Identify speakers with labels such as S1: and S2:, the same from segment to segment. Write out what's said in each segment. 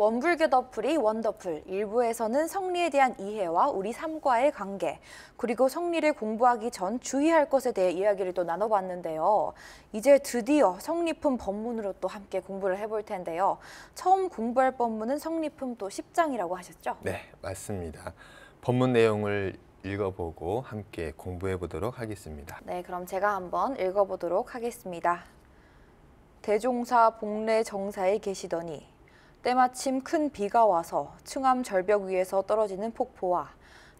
S1: 원불교 더풀이 원더풀 일부에서는 성리에 대한 이해와 우리 삶과의 관계 그리고 성리를 공부하기 전 주의할 것에 대해 이야기를 또 나눠봤는데요. 이제 드디어 성리품 법문으로 또 함께 공부를 해볼 텐데요. 처음 공부할 법문은 성리품 또 10장이라고 하셨죠?
S2: 네, 맞습니다. 법문 내용을 읽어보고 함께 공부해 보도록 하겠습니다.
S1: 네, 그럼 제가 한번 읽어보도록 하겠습니다. 대종사 복례 정사에 계시더니 때마침 큰 비가 와서 층암 절벽 위에서 떨어지는 폭포와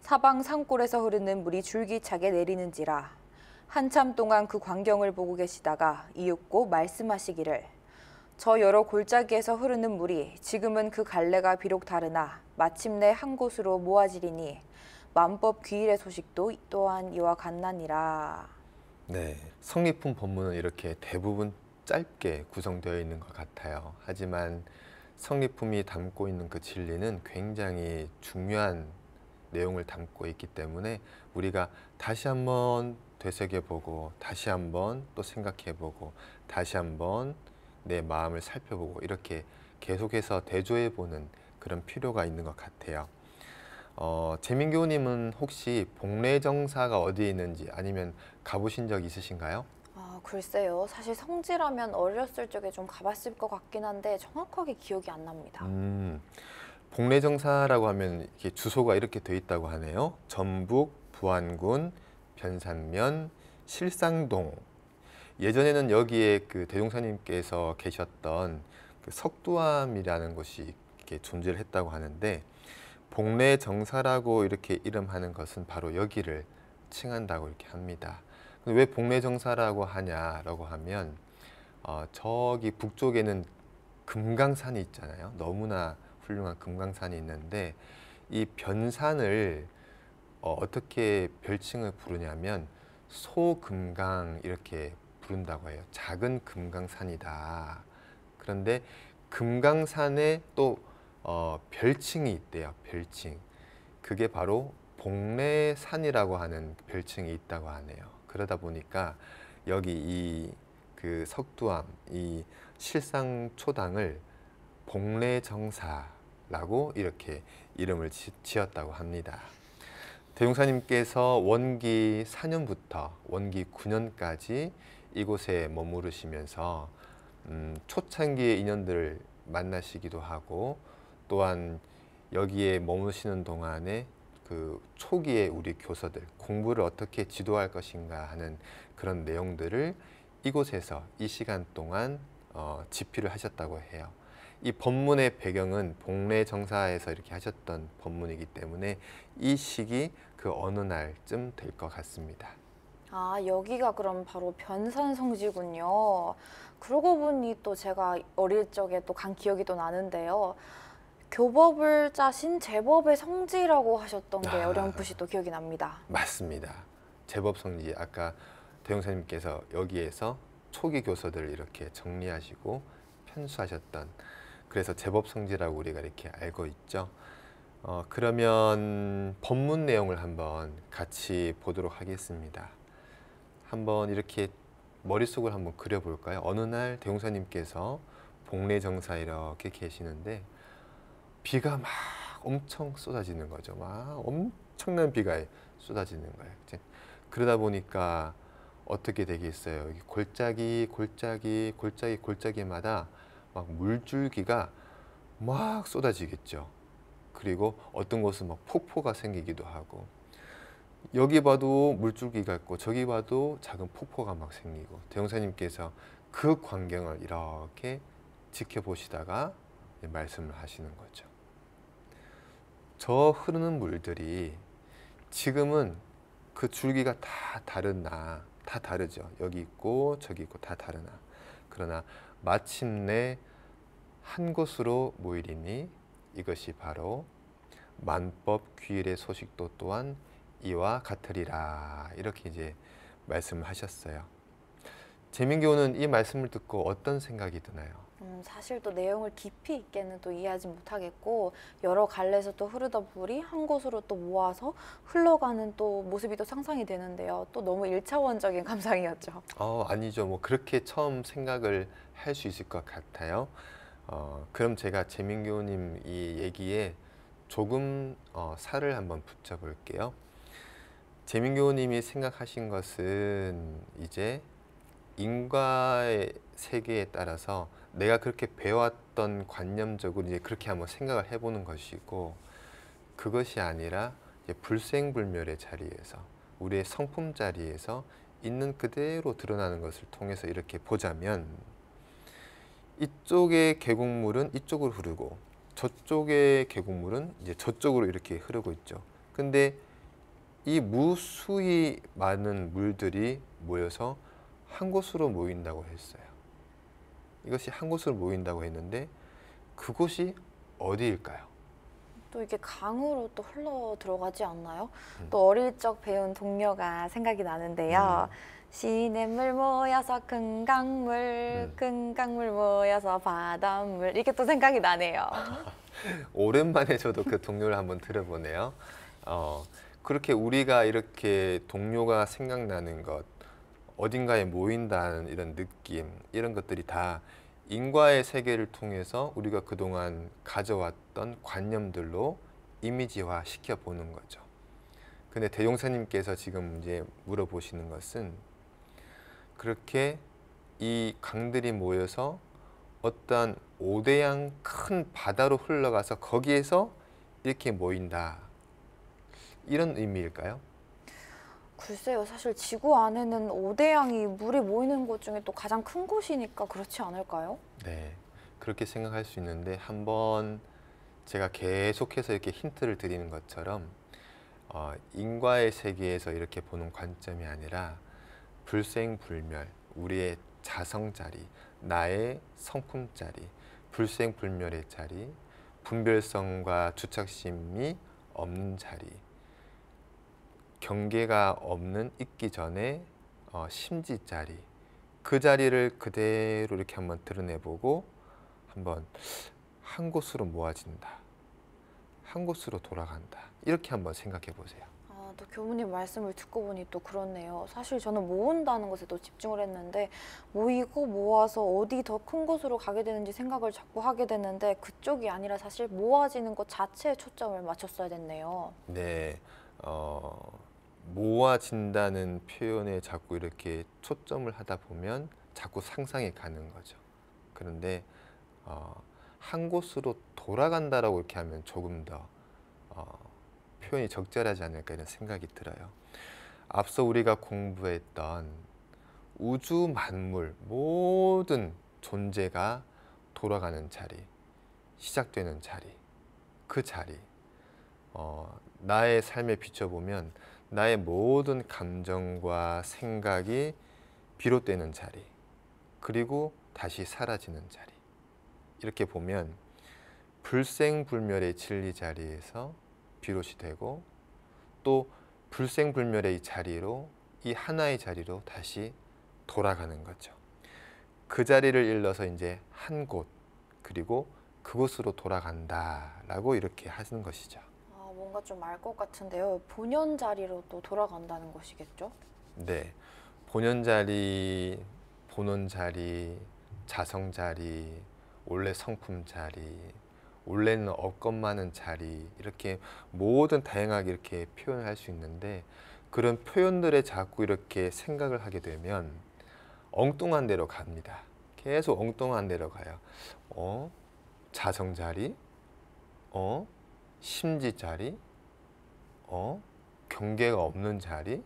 S1: 사방 산골에서 흐르는 물이 줄기차게 내리는지라 한참 동안 그 광경을 보고 계시다가 이윽고 말씀하시기를 저 여러 골짜기에서 흐르는 물이 지금은 그 갈래가 비록 다르나 마침내 한 곳으로 모아지리니 만법 귀일의 소식도 또한 이와 같나니라.
S2: 네, 성리품 법문은 이렇게 대부분 짧게 구성되어 있는 것 같아요. 하지만 성리품이 담고 있는 그 진리는 굉장히 중요한 내용을 담고 있기 때문에 우리가 다시 한번 되새겨보고 다시 한번 또 생각해보고 다시 한번 내 마음을 살펴보고 이렇게 계속해서 대조해보는 그런 필요가 있는 것 같아요. 어, 재민교우님은 혹시 복례정사가 어디에 있는지 아니면 가보신 적 있으신가요?
S1: 아, 글쎄요. 사실 성지라면 어렸을 적에 좀 가봤을 것 같긴 한데 정확하게 기억이 안 납니다.
S2: 음, 복례정사라고 하면 이렇게 주소가 이렇게 돼 있다고 하네요. 전북 부안군 변산면 실상동. 예전에는 여기에 그 대종사님께서 계셨던 그 석두암이라는 곳이 이렇게 존재를 했다고 하는데 복례정사라고 이렇게 이름하는 것은 바로 여기를 칭한다고 이렇게 합니다. 왜 복례정사라고 하냐라고 하면 어, 저기 북쪽에는 금강산이 있잖아요. 너무나 훌륭한 금강산이 있는데 이 변산을 어, 어떻게 별칭을 부르냐면 소금강 이렇게 부른다고 해요. 작은 금강산이다. 그런데 금강산에 또 어, 별칭이 있대요. 별칭. 그게 바로 복례산이라고 하는 별칭이 있다고 하네요. 그러다 보니까 여기 이 그 석두암 이 실상초당을 복례정사라고 이렇게 이름을 지, 지었다고 합니다. 대용사님께서 원기 4년부터 원기 9년까지 이곳에 머무르시면서 음, 초창기의 인연들을 만나시기도 하고 또한 여기에 머무시는 동안에 그 초기에 우리 교서들 공부를 어떻게 지도할 것인가 하는 그런 내용들을 이곳에서 이 시간 동안 어, 집필을 하셨다고 해요. 이 법문의 배경은 복례 정사에서 이렇게 하셨던 법문이기 때문에 이 시기 그 어느 날쯤 될 것 같습니다.
S1: 아, 여기가 그럼 바로 변산성지군요. 그러고 보니 또 제가 어릴 적에 또 간 기억이 또 나는데요. 교법을 짜신 제법의 성지라고 하셨던 게
S2: 아.
S1: 어렴풋이 또 기억이 납니다.
S2: 맞습니다. 제법 성지 아까 대용사님께서 여기에서 초기 교서들을 이렇게 정리하시고 편수하셨던 그래서 제법 성지라고 우리가 이렇게 알고 있죠. 어, 그러면 법문 내용을 한번 같이 보도록 하겠습니다. 한번 이렇게 머릿속을 한번 그려볼까요? 어느 날 대용사님께서 복례정사 이렇게 계시는데 비가 막 엄청 쏟아지는 거죠. 막 엄청난 비가 쏟아지는 거예요. 이제 그러다 보니까 어떻게 되겠어요? 골짜기, 골짜기, 골짜기, 골짜기마다 막 물줄기가 막 쏟아지겠죠. 그리고 어떤 곳은 막 폭포가 생기기도 하고 여기 봐도 물줄기가 있고 저기 봐도 작은 폭포가 막 생기고 대형사님께서 그 광경을 이렇게 지켜보시다가 말씀을 하시는 거죠. 저 흐르는 물들이 지금은 그 줄기가 다 다르나 다 다르죠. 여기 있고 저기 있고 다 다르나 그러나 마침내 한 곳으로 모이리니 이것이 바로 만법 귀일의 소식도 또한 이와 같으리라 이렇게 이제 말씀을 하셨어요. 재민교우는 이 말씀을 듣고 어떤 생각이 드나요?
S1: 음, 사실 또 내용을 깊이 있게는 또 이해하지 못하겠고 여러 갈래에서 또 흐르던 물이 한 곳으로 또 모아서 흘러가는 또 모습이 또 상상이 되는데요. 또 너무 일차원적인 감상이었죠.
S2: 어, 아니죠. 뭐 그렇게 처음 생각을 할 수 있을 것 같아요. 어, 그럼 제가 재민교님 이 얘기에 조금 어, 살을 한번 붙여볼게요. 재민교님이 생각하신 것은 이제 인과의 세계에 따라서 내가 그렇게 배웠던 관념적으로 이제 그렇게 한번 생각을 해보는 것이고 그것이 아니라 불생불멸의 자리에서 우리의 성품 자리에서 있는 그대로 드러나는 것을 통해서 이렇게 보자면 이쪽의 계곡물은 이쪽으로 흐르고 저쪽의 계곡물은 이제 저쪽으로 이렇게 흐르고 있죠. 근데 이 무수히 많은 물들이 모여서 한 곳으로 모인다고 했어요. 이것이 한 곳으로 모인다고 했는데 그곳이 어디일까요?
S1: 또 이게 강으로 또 흘러 들어가지 않나요?
S2: 음.
S1: 또 어릴 적 배운 동료가 생각이 나는데요.
S2: 음.
S1: 시냇물 모여서 큰 강물,
S2: 음.
S1: 큰 강물 모여서 바닷물 이게 또 생각이 나네요.
S2: 오랜만에 저도 그 동료를 한번 들어보네요. 어, 그렇게 우리가 이렇게 동료가 생각나는 것, 어딘가에 모인다는 이런 느낌, 이런 것들이 다 인과의 세계를 통해서 우리가 그동안 가져왔던 관념들로 이미지화 시켜 보는 거죠. 근데 대종사님께서 지금 이제 물어보시는 것은 그렇게 이 강들이 모여서 어떠한 오대양 큰 바다로 흘러가서 거기에서 이렇게 모인다. 이런 의미일까요?
S1: 글쎄요, 사실 지구 안에는 오대양이 물이 모이는 곳 중에 또 가장 큰 곳이니까 그렇지 않을까요?
S2: 네. 그렇게 생각할 수 있는데 한번 제가 계속해서 이렇게 힌트를 드리는 것처럼 어, 인과의 세계에서 이렇게 보는 관점이 아니라 불생불멸, 우리의 자성 자리, 나의 성품 자리, 불생불멸의 자리, 분별성과 주착심이 없는 자리, 경계가 없는 있기 전에 어, 심지 자리, 그 자리를 그대로 이렇게 한번 드러내보고 한번 한 곳으로 모아진다. 한 곳으로 돌아간다. 이렇게 한번 생각해 보세요.
S1: 아, 또 교무님 말씀을 듣고 보니 또 그렇네요. 사실 저는 모은다는 것에 또 집중을 했는데 모이고 모아서 어디 더 큰 곳으로 가게 되는지 생각을 자꾸 하게 되는데 그쪽이 아니라 사실 모아지는 것 자체에 초점을 맞췄어야 됐네요.
S2: 네, 어, 모아진다는 표현에 자꾸 이렇게 초점을 하다 보면 자꾸 상상이 가는 거죠. 그런데 어, 한 곳으로 돌아간다라고 이렇게 하면 조금 더 어, 표현이 적절하지 않을까 이런 생각이 들어요. 앞서 우리가 공부했던 우주 만물 모든 존재가 돌아가는 자리, 시작되는 자리, 그 자리. 어, 나의 삶에 비춰보면 나의 모든 감정과 생각이 비롯되는 자리, 그리고 다시 사라지는 자리. 이렇게 보면 불생불멸의 진리 자리에서 비롯이 되고 또 불생불멸의 이 자리로 이 하나의 자리로 다시 돌아가는 거죠. 그 자리를 일러서 이제 한 곳 그리고 그곳으로 돌아간다라고 이렇게 하는 것이죠.
S1: 아, 뭔가 좀 알 것 같은데요. 본연 자리로 또 돌아간다는 것이겠죠?
S2: 네, 본연 자리, 본원 자리, 자성 자리, 원래 성품 자리, 원래는 없건 많은 자리 이렇게 모든 다양하게 이렇게 표현할 수 있는데 그런 표현들에 자꾸 이렇게 생각을 하게 되면 엉뚱한 데로 갑니다. 계속 엉뚱한 데로 가요. 어? 자성 자리? 어? 심지 자리? 어? 경계가 없는 자리?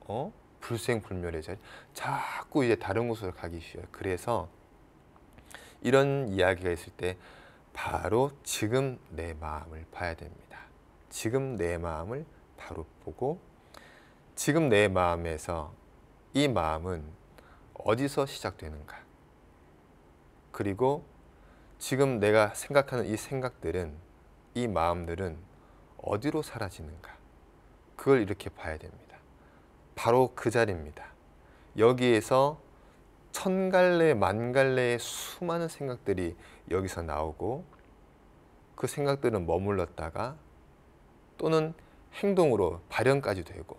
S2: 어? 불생불멸의 자리? 자꾸 이제 다른 곳으로 가기 쉬워요. 그래서 이런 이야기가 있을 때 바로 지금 내 마음을 봐야 됩니다. 지금 내 마음을 바로 보고 지금 내 마음에서 이 마음은 어디서 시작되는가? 그리고 지금 내가 생각하는 이 생각들은 이 마음들은 어디로 사라지는가? 그걸 이렇게 봐야 됩니다. 바로 그 자리입니다. 여기에서 천 갈래 만 갈래의 수많은 생각들이 여기서 나오고 그 생각들은 머물렀다가 또는 행동으로 발현까지 되고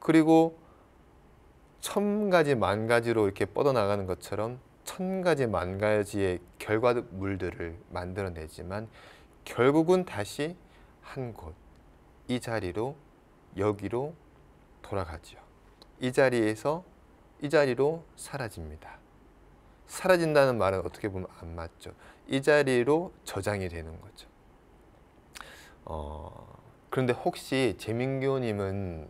S2: 그리고 천 가지 만 가지로 이렇게 뻗어나가는 것처럼 천 가지 만 가지의 결과물들을 만들어내지만 결국은 다시 한 곳, 이 자리로 여기로 돌아가지요. 이 자리에서 이 자리로 사라집니다. 사라진다는 말은 어떻게 보면 안 맞죠. 이 자리로 저장이 되는 거죠. 어, 그런데 혹시 재민교님은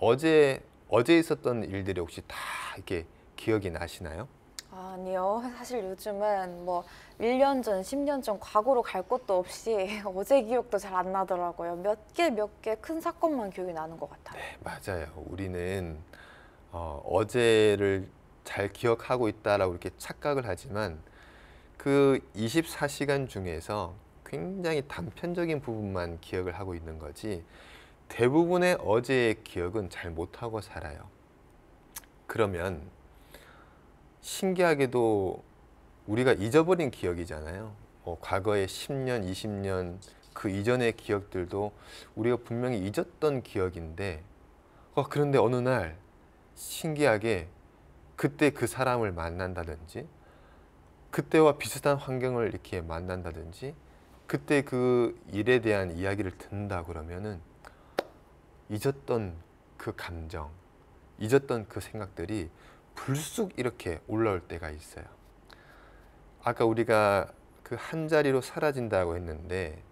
S2: 어제 어제 있었던 일들이 혹시 다 이렇게 기억이 나시나요?
S1: 아니요. 사실 요즘은 뭐 1년 전, 10년 전 과거로 갈 것도 없이 어제 기억도 잘 안 나더라고요. 몇 개, 몇 개 큰 사건만 기억이 나는 것 같아요.
S2: 네, 맞아요. 우리는 어, 어제를 잘 기억하고 있다라고 이렇게 착각을 하지만 그 24시간 중에서 굉장히 단편적인 부분만 기억을 하고 있는 거지 대부분의 어제의 기억은 잘 못하고 살아요. 그러면 신기하게도 우리가 잊어버린 기억이잖아요. 뭐 과거의 10년, 20년 그 이전의 기억들도 우리가 분명히 잊었던 기억인데 어, 그런데 어느 날 신기하게 그때 그 사람을 만난다든지 그때와 비슷한 환경을 이렇게 만난다든지 그때 그 일에 대한 이야기를 듣는다 그러면은 잊었던 그 감정, 잊었던 그 생각들이 불쑥 이렇게 올라올 때가 있어요. 아까 우리가 그 한 자리로 사라진다고 했는데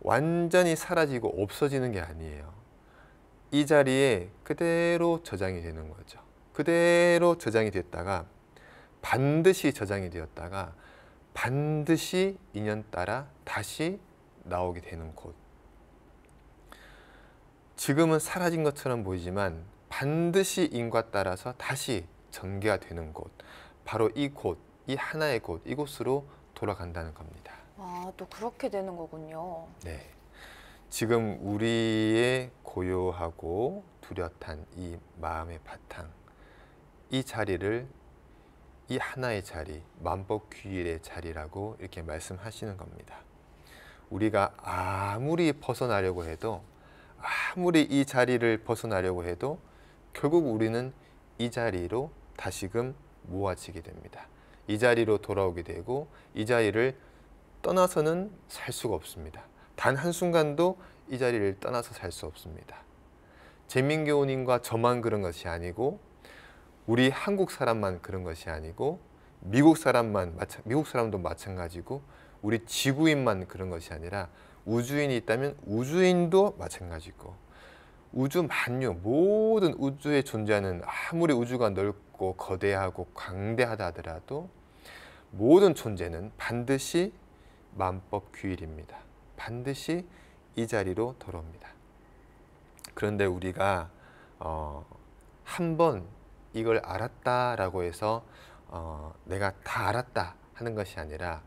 S2: 완전히 사라지고 없어지는 게 아니에요. 이 자리에 그대로 저장이 되는 거죠. 그대로 저장이 됐다가 반드시 저장이 되었다가 반드시 인연 따라 다시 나오게 되는 곳. 지금은 사라진 것처럼 보이지만 반드시 인과 따라서 다시 전개가 되는 곳. 바로 이 곳, 이 하나의 곳, 이곳으로 돌아간다는 겁니다.
S1: 아, 또 그렇게 되는 거군요.
S2: 네. 지금 우리의 고요하고 뚜렷한 이 마음의 바탕, 이 자리를 이 하나의 자리, 만법귀일의 자리라고 이렇게 말씀하시는 겁니다. 우리가 아무리 벗어나려고 해도 아무리 이 자리를 벗어나려고 해도 결국 우리는 이 자리로 다시금 모아지게 됩니다. 이 자리로 돌아오게 되고 이 자리를 떠나서는 살 수가 없습니다. 단 한순간도 이 자리를 떠나서 살 수 없습니다. 재민교우님과 저만 그런 것이 아니고 우리 한국 사람만 그런 것이 아니고 미국 사람만 미국 사람도 마찬가지고 우리 지구인만 그런 것이 아니라 우주인이 있다면 우주인도 마찬가지고 우주 만유 모든 우주에 존재하는 아무리 우주가 넓고 거대하고 광대하다 하더라도 모든 존재는 반드시 만법 규일입니다. 반드시 이 자리로 돌아옵니다. 그런데 우리가 어, 한번 이걸 알았다라고 해서 어, 내가 다 알았다 하는 것이 아니라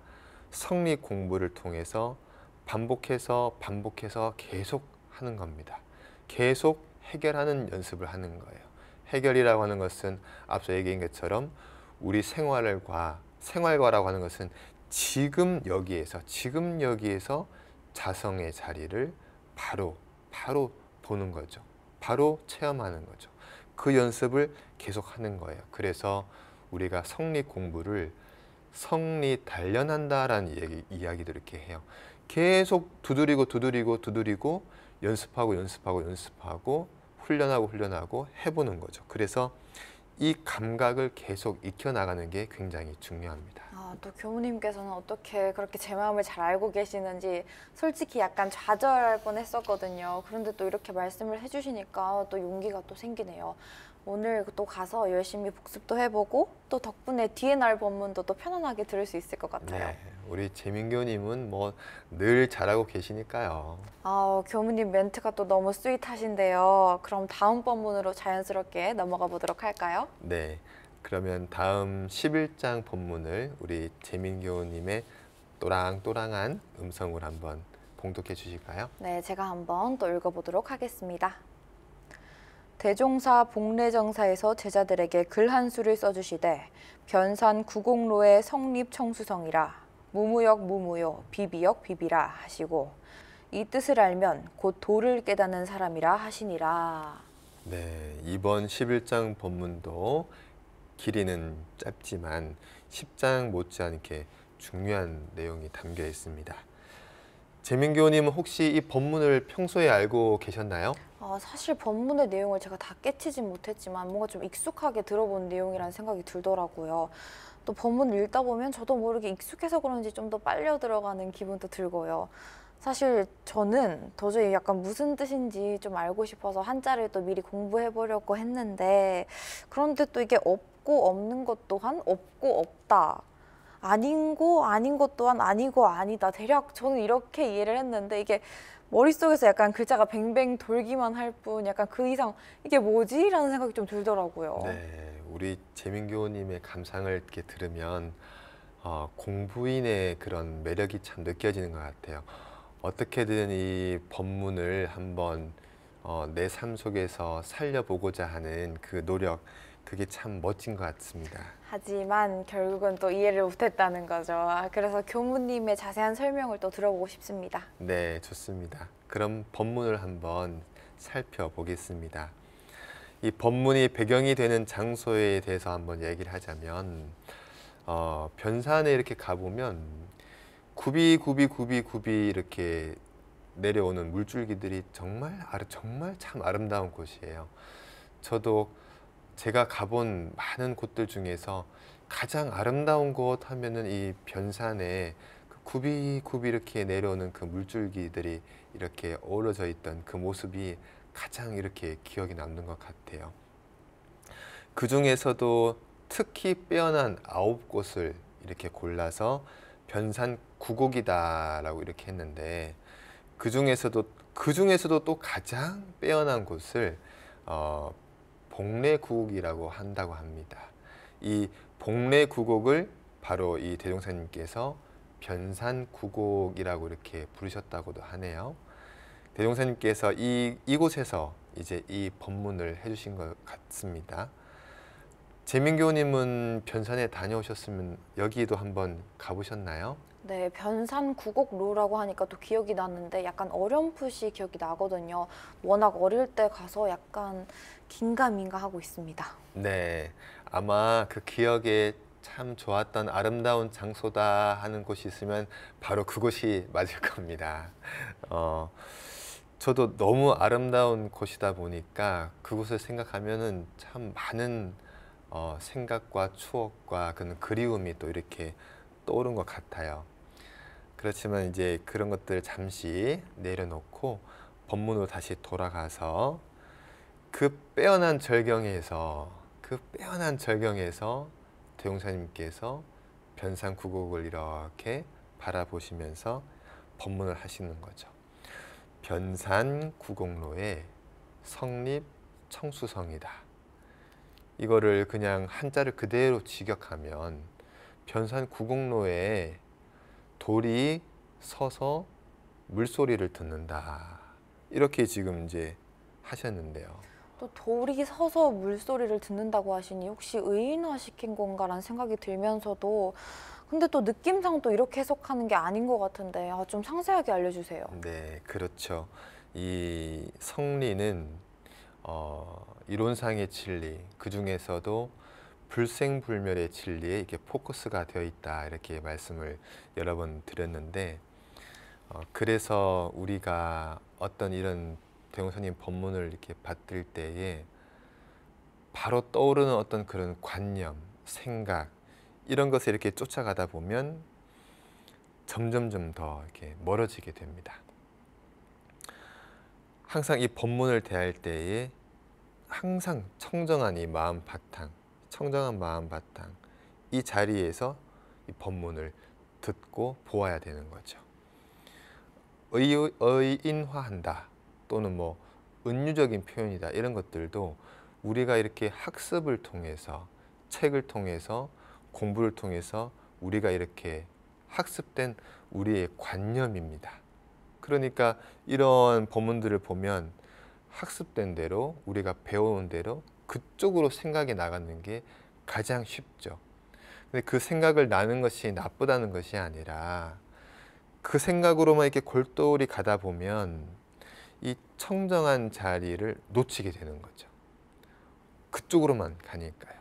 S2: 성리 공부를 통해서 반복해서 반복해서 계속 하는 겁니다. 계속 해결하는 연습을 하는 거예요. 해결이라고 하는 것은 앞서 얘기한 것처럼 우리 생활과 생활과라고 하는 것은 지금 여기에서 지금 여기에서 자성의 자리를 바로 바로 보는 거죠. 바로 체험하는 거죠. 그 연습을 계속 하는 거예요. 그래서 우리가 성리 공부를 성리 단련한다라는 이야기, 이야기도 이렇게 해요. 계속 두드리고 두드리고 두드리고 연습하고 연습하고 연습하고 훈련하고 훈련하고 해보는 거죠. 그래서 이 감각을 계속 익혀나가는 게 굉장히 중요합니다.
S1: 아, 또 교무님께서는 어떻게 그렇게 제 마음을 잘 알고 계시는지 솔직히 약간 좌절할 뻔했었거든요. 그런데 또 이렇게 말씀을 해주시니까 또 용기가 또 생기네요. 오늘 또 가서 열심히 복습도 해보고 또 덕분에 날 본문도 또 편안하게 들을 수 있을 것 같아요.
S2: 네, 우리 재민교님은 뭐 늘 잘하고 계시니까요.
S1: 아, 교무님 멘트가 또 너무 스윗하신데요. 그럼 다음 본문으로 자연스럽게 넘어가 보도록 할까요?
S2: 네, 그러면 다음 11장 본문을 우리 재민교님의 또랑또랑한 음성으로 한번 봉독해 주실까요?
S1: 네, 제가 한번 또 읽어보도록 하겠습니다. 대종사 복례정사에서 제자들에게 글 한 수를 써주시되 변산 구공로의 성립 청수성이라 무무역 무무요 비비역 비비라 하시고 이 뜻을 알면 곧 도를 깨닫는 사람이라 하시니라.
S2: 네, 이번 11장 본문도 길이는 짧지만 10장 못지않게 중요한 내용이 담겨 있습니다. 재민교님은 혹시 이 본문을 평소에 알고 계셨나요?
S1: 아, 사실 본문의 내용을 제가 다 깨치진 못했지만 뭔가 좀 익숙하게 들어본 내용이라는 생각이 들더라고요. 또 본문을 읽다 보면 저도 모르게 익숙해서 그런지 좀 더 빨려 들어가는 기분도 들고요. 사실 저는 도저히 약간 무슨 뜻인지 좀 알고 싶어서 한자를 또 미리 공부해 보려고 했는데 그런데 또 이게 없고 없는 것 또한 없고 없다. 아닌 거 아닌 것 또한 아니고 아니다. 대략 저는 이렇게 이해를 했는데 이게 머릿속에서 약간 글자가 뱅뱅 돌기만 할 뿐 약간 그 이상 이게 뭐지? 라는 생각이 좀 들더라고요.
S2: 네, 우리 재민교님의 감상을 이렇게 들으면 어, 공부인의 그런 매력이 참 느껴지는 것 같아요. 어떻게든 이 본문을 한번 어, 내 삶 속에서 살려보고자 하는 그 노력, 그게 참 멋진 것 같습니다.
S1: 하지만 결국은 또 이해를 못했다는 거죠. 아, 그래서 교무님의 자세한 설명을 또 들어보고 싶습니다.
S2: 네, 좋습니다. 그럼 본문을 한번 살펴보겠습니다. 이 본문이 배경이 되는 장소에 대해서 한번 얘기를 하자면 어, 변산에 이렇게 가보면 굽이 굽이 굽이 굽이 이렇게 내려오는 물줄기들이 정말 정말 참 아름다운 곳이에요. 저도 제가 가본 많은 곳들 중에서 가장 아름다운 곳 하면은 이 변산에 그 굽이 굽이 이렇게 내려오는 그 물줄기들이 이렇게 어우러져 있던 그 모습이 가장 이렇게 기억에 남는 것 같아요. 그 중에서도 특히 빼어난 아홉 곳을 이렇게 골라서 변산 구곡이다라고 이렇게 했는데 그 중에서도 그 중에서도 또 가장 빼어난 곳을 어, 복례 구곡이라고 한다고 합니다. 이 복례 구곡을 바로 이 대종사님께서 변산 구곡이라고 이렇게 부르셨다고도 하네요. 대종사님께서 이 이곳에서 이제 이 법문을 해주신 것 같습니다. 재민교님은 변산에 다녀오셨으면 여기도 한번 가보셨나요?
S1: 네, 변산 구곡로라고 하니까 또 기억이 나는데 약간 어렴풋이 기억이 나거든요. 워낙 어릴 때 가서 약간 긴가민가 하고 있습니다.
S2: 네, 아마 그 기억에 참 좋았던 아름다운 장소다 하는 곳이 있으면 바로 그곳이 맞을 겁니다. 어, 저도 너무 아름다운 곳이다 보니까 그곳을 생각하면은 참 많은 어, 생각과 추억과 그런 그리움이 또 이렇게 떠오른 것 같아요. 그렇지만 이제 그런 것들 잠시 내려놓고 본문으로 다시 돌아가서 그 빼어난 절경에서 그 빼어난 절경에서 대용사님께서 변산 구곡을 이렇게 바라보시면서 법문을 하시는 거죠. 변산 구곡로의 성립 청수성이다. 이거를 그냥 한자를 그대로 직역하면 변산 구곡로에 돌이 서서 물소리를 듣는다. 이렇게 지금 이제 하셨는데요.
S1: 또 돌이 서서 물소리를 듣는다고 하시니 혹시 의인화 시킨 건가라는 생각이 들면서도 근데 또 느낌상 또 이렇게 해석하는 게 아닌 것 같은데 아, 좀 상세하게 알려주세요.
S2: 네, 그렇죠. 이 성리는 어, 이론상의 진리, 그 중에서도 불생불멸의 진리에 이렇게 포커스가 되어 있다 이렇게 말씀을 여러 번 드렸는데 어, 그래서 우리가 어떤 이런 대웅선님 법문을 이렇게 받들 때에 바로 떠오르는 어떤 그런 관념, 생각 이런 것을 이렇게 쫓아가다 보면 점점점 더 이렇게 멀어지게 됩니다. 항상 이 법문을 대할 때에 항상 청정한 이 마음 바탕, 청정한 마음 바탕 이 자리에서 이 법문을 듣고 보아야 되는 거죠. 의, 의인화한다 또는 뭐 은유적인 표현이다 이런 것들도 우리가 이렇게 학습을 통해서 책을 통해서 공부를 통해서 우리가 이렇게 학습된 우리의 관념입니다. 그러니까 이런 법문들을 보면 학습된 대로 우리가 배워온 대로 그쪽으로 생각이 나가는 게 가장 쉽죠. 근데 그 생각을 나는 것이 나쁘다는 것이 아니라 그 생각으로만 이렇게 골똘히 가다 보면 이 청정한 자리를 놓치게 되는 거죠. 그쪽으로만 가니까요.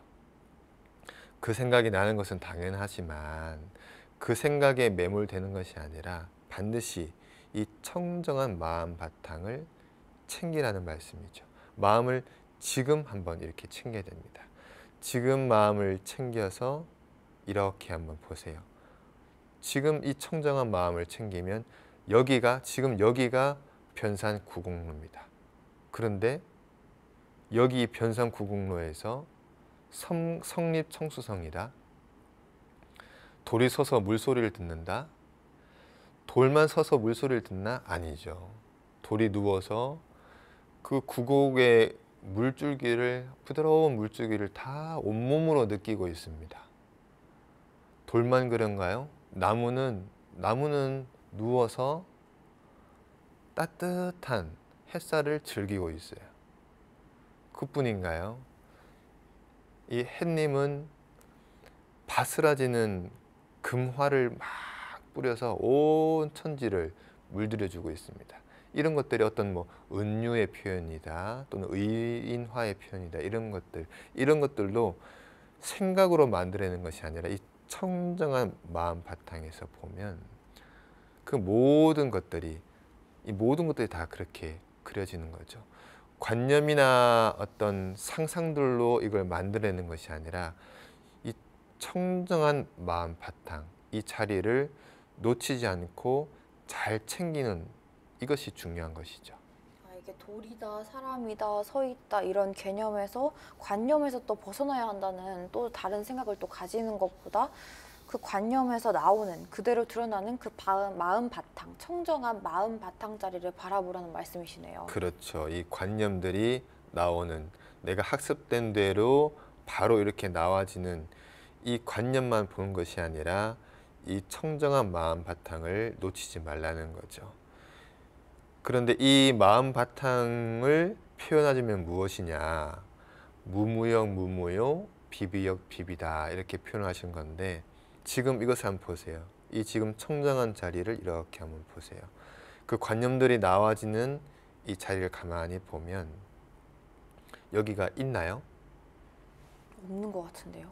S2: 그 생각이 나는 것은 당연하지만 그 생각에 매몰되는 것이 아니라 반드시 이 청정한 마음 바탕을 챙기라는 말씀이죠. 마음을 지금 한번 이렇게 챙겨야 됩니다. 지금 마음을 챙겨서 이렇게 한번 보세요. 지금 이 청정한 마음을 챙기면 여기가 지금 여기가 변산 구곡로입니다. 그런데 여기 변산 구곡로에서 성, 성립 청수성이다. 돌이 서서 물소리를 듣는다. 돌만 서서 물소리를 듣나? 아니죠. 돌이 누워서 그 구곡의 물줄기를 부드러운 물줄기를 다 온몸으로 느끼고 있습니다. 돌만 그런가요? 나무는 나무는 누워서 따뜻한 햇살을 즐기고 있어요. 그뿐인가요? 이 햇님은 바스라지는 금화를 막 뿌려서 온 천지를 물들여주고 있습니다. 이런 것들이 어떤 뭐 은유의 표현이다 또는 의인화의 표현이다 이런 것들 이런 것들도 생각으로 만들어내는 것이 아니라 이 청정한 마음 바탕에서 보면 그 모든 것들이 이 모든 것들이 다 그렇게 그려지는 거죠. 관념이나 어떤 상상들로 이걸 만들어내는 것이 아니라 이 청정한 마음 바탕 이 자리를 놓치지 않고 잘 챙기는 이것이 중요한 것이죠.
S1: 아, 이게 돌이다, 사람이다, 서 있다 이런 개념에서 관념에서 또 벗어나야 한다는 또 다른 생각을 또 가지는 것보다 그 관념에서 나오는 그대로 드러나는 그 바- 마음 바탕, 청정한 마음 바탕 자리를 바라보라는 말씀이시네요.
S2: 그렇죠. 이 관념들이 나오는 내가 학습된 대로 바로 이렇게 나와지는 이 관념만 보는 것이 아니라 이 청정한 마음 바탕을 놓치지 말라는 거죠. 그런데 이 마음 바탕을 표현하자면 무엇이냐? 무무역 무무요, 비비역 비비다 이렇게 표현하신 건데 지금 이것을 한번 보세요. 이 지금 청정한 자리를 이렇게 한번 보세요. 그 관념들이 나와지는 이 자리를 가만히 보면 여기가 있나요?
S1: 없는 것 같은데요.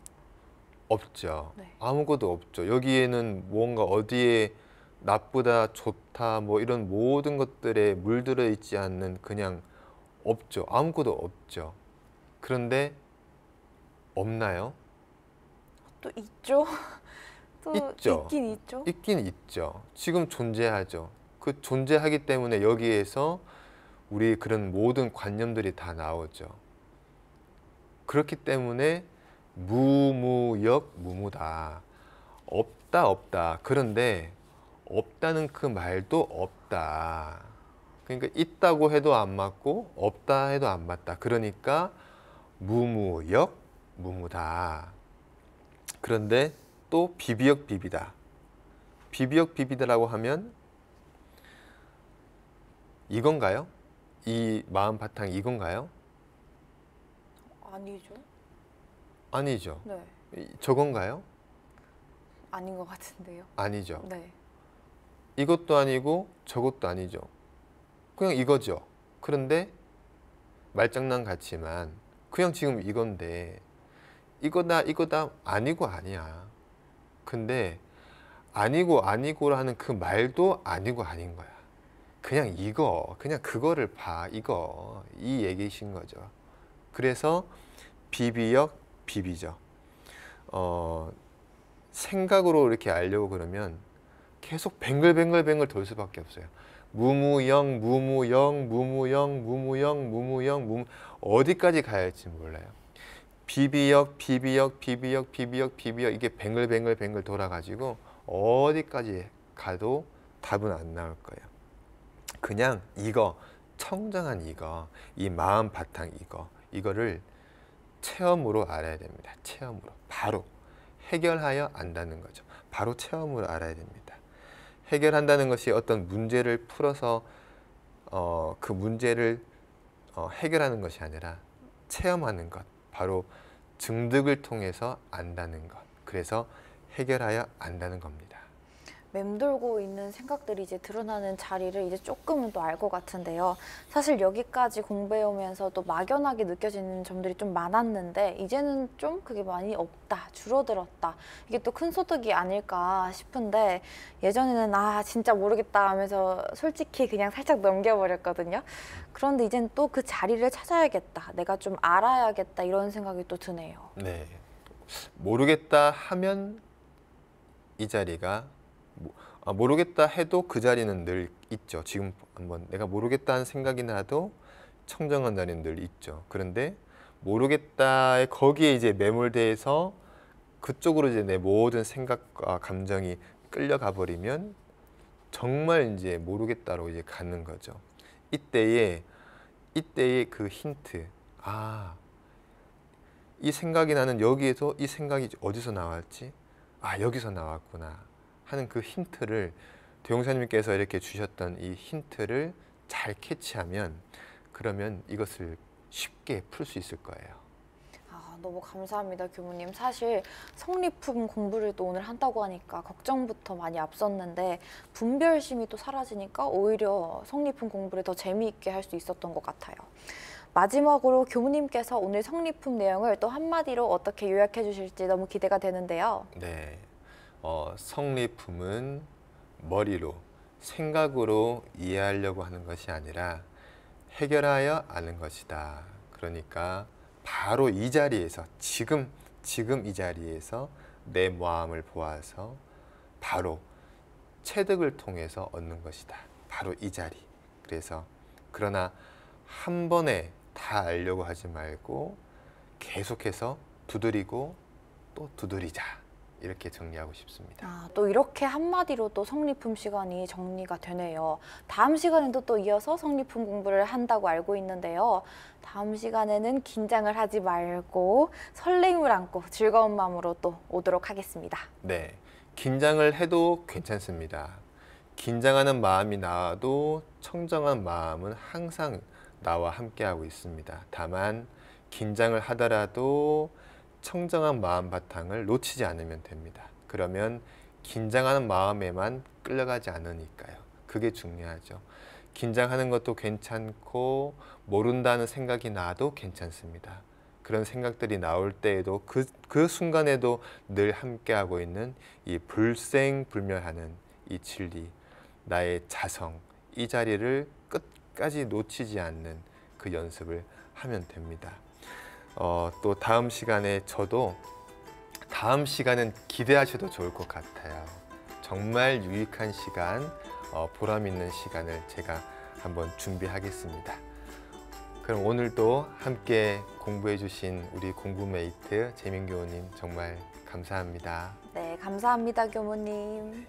S2: 없죠.
S1: 네.
S2: 아무것도 없죠. 여기에는 뭔가 어디에 나쁘다, 좋다, 뭐 이런 모든 것들에 물들어 있지 않는 그냥 없죠. 아무것도 없죠. 그런데 없나요?
S1: 또 있죠. 또
S2: 있죠.
S1: 있긴 있죠.
S2: 있긴 있죠. 지금 존재하죠. 그 존재하기 때문에 여기에서 우리 그런 모든 관념들이 다 나오죠. 그렇기 때문에 무무역 무무다. 없다 없다. 그런데 없다는 그 말도 없다. 그러니까 있다고 해도 안 맞고 없다 해도 안 맞다. 그러니까 무무역 무무다. 그런데 또 비비역 비비다. 비비역 비비다라고 하면 이건가요? 이 마음 바탕 이건가요?
S1: 아니죠.
S2: 아니죠.
S1: 네.
S2: 이- 저건가요?
S1: 아닌 것 같은데요.
S2: 아니죠.
S1: 네.
S2: 이것도 아니고 저것도 아니죠. 그냥 이거죠. 그런데 말장난 같지만 그냥 지금 이건데 이거다 이거다 아니고 아니야. 근데 아니고 아니고라 하는 그 말도 아니고 아닌 거야. 그냥 이거 그냥 그거를 봐 이거 이 얘기신 거죠. 그래서 비비역 비비죠. 어, 생각으로 이렇게 알려고 그러면 계속 뱅글뱅글뱅글 돌 수밖에 없어요. 무무영, 무무영, 무무영, 무무영, 무무영, 무무 어디까지 가야 할지 몰라요. 비비역, 비비역, 비비역, 비비역, 비비역 이게 뱅글뱅글뱅글 돌아가지고 어디까지 가도 답은 안 나올 거예요. 그냥 이거 청정한 이거, 이 마음 바탕 이거, 이거를 체험으로 알아야 됩니다. 체험으로 바로 해결하여 안다는 거죠. 바로 체험으로 알아야 됩니다. 해결한다는 것이 어떤 문제를 풀어서 어, 그 문제를 어, 해결하는 것이 아니라 체험하는 것, 바로 증득을 통해서 안다는 것. 그래서 해결하여 안다는 겁니다.
S1: 맴돌고 있는 생각들이 이제 드러나는 자리를 이제 조금은 또 알 것 같은데요. 사실 여기까지 공부해 오면서 또 막연하게 느껴지는 점들이 좀 많았는데 이제는 좀 그게 많이 없다, 줄어들었다. 이게 또 큰 소득이 아닐까 싶은데 예전에는 아 진짜 모르겠다 하면서 솔직히 그냥 살짝 넘겨버렸거든요. 그런데 이젠 또 그 자리를 찾아야겠다. 내가 좀 알아야겠다 이런 생각이 또 드네요.
S2: 네. 모르겠다 하면 이 자리가 모- 아, 모르겠다 해도 그 자리는 늘 있죠. 지금 한번 내가 모르겠다는 생각이 나도 청정한 자리는 늘 있죠. 그런데 모르겠다에 거기에 이제 매몰돼서 그쪽으로 이제 내 모든 생각과 감정이 끌려가 버리면 정말 이제 모르겠다로 이제 가는 거죠. 이때에 이때의 그 힌트 아 이 생각이 나는 여기에서 이 생각이 어디서 나왔지? 아 여기서 나왔구나 하는 그 힌트를 대용사님께서 이렇게 주셨던 이 힌트를 잘 캐치하면 그러면 이것을 쉽게 풀 수 있을 거예요.
S1: 아, 너무 감사합니다, 교무님. 사실 성리품 공부를 또 오늘 한다고 하니까 걱정부터 많이 앞섰는데 분별심이 또 사라지니까 오히려 성리품 공부를 더 재미있게 할 수 있었던 것 같아요. 마지막으로 교무님께서 오늘 성리품 내용을 또 한마디로 어떻게 요약해 주실지 너무 기대가 되는데요.
S2: 네, 어, 성리품은 머리로 생각으로 이해하려고 하는 것이 아니라 해결하여 아는 것이다. 그러니까 바로 이 자리에서 지금 지금 이 자리에서 내 마음을 보아서 바로 체득을 통해서 얻는 것이다. 바로 이 자리. 그래서 그러나 한 번에 다 알려고 하지 말고 계속해서 두드리고 또 두드리자. 이렇게 정리하고 싶습니다.
S1: 아, 또 이렇게 한마디로 또 성리품 시간이 정리가 되네요. 다음 시간에도 또 이어서 성리품 공부를 한다고 알고 있는데요. 다음 시간에는 긴장을 하지 말고 설레임을 안고 즐거운 마음으로 또 오도록 하겠습니다.
S2: 네, 긴장을 해도 괜찮습니다. 긴장하는 마음이 나와도 청정한 마음은 항상 나와 함께하고 있습니다. 다만 긴장을 하더라도 청정한 마음 바탕을 놓치지 않으면 됩니다. 그러면 긴장하는 마음에만 끌려가지 않으니까요. 그게 중요하죠. 긴장하는 것도 괜찮고 모른다는 생각이 나도 괜찮습니다. 그런 생각들이 나올 때에도 그, 그 순간에도 늘 함께하고 있는 이 불생불멸하는 이 진리, 나의 자성, 이 자리를 끝까지 놓치지 않는 그 연습을 하면 됩니다. 어, 또 다음 시간에 저도 다음 시간은 기대하셔도 좋을 것 같아요. 정말 유익한 시간, 어, 보람 있는 시간을 제가 한번 준비하겠습니다. 그럼 오늘도 함께 공부해 주신 우리 공부메이트 재민 교우님 정말 감사합니다.
S1: 네, 감사합니다, 교무님.